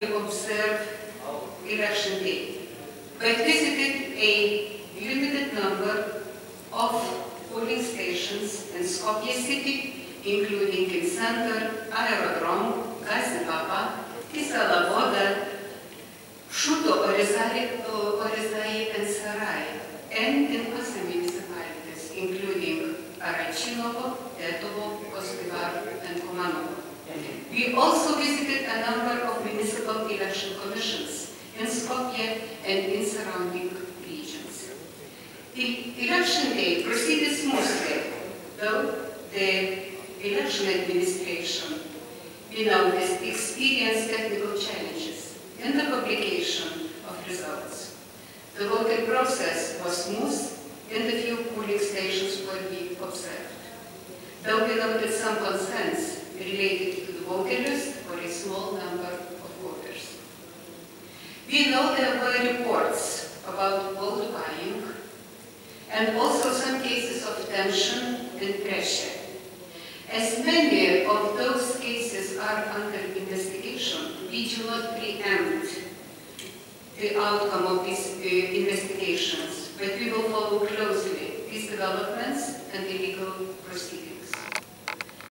observe election day, but visited a limited number of polling stations in Skopje city, including in center, Aerodrome, Gazi Baba, Kisalaboda, Shuto Orizari, Orizari and Saraj, and in other municipalities, including Arachinovo, Tetovo, Gostivar, and Kumanovo. We also visited a number of municipal election commissions in And in surrounding regions. The election day proceeded smoothly, though the election administration, we noticed, experienced technical challenges in the publication of results. The voting process was smooth and the few polling stations were being observed. Though we noted some concerns related to the voter list for a small number. We know there were reports about vote buying and also some cases of tension and pressure. As many of those cases are under investigation, we do not preempt the outcome of these uh, investigations, but we will follow closely these developments and the legal.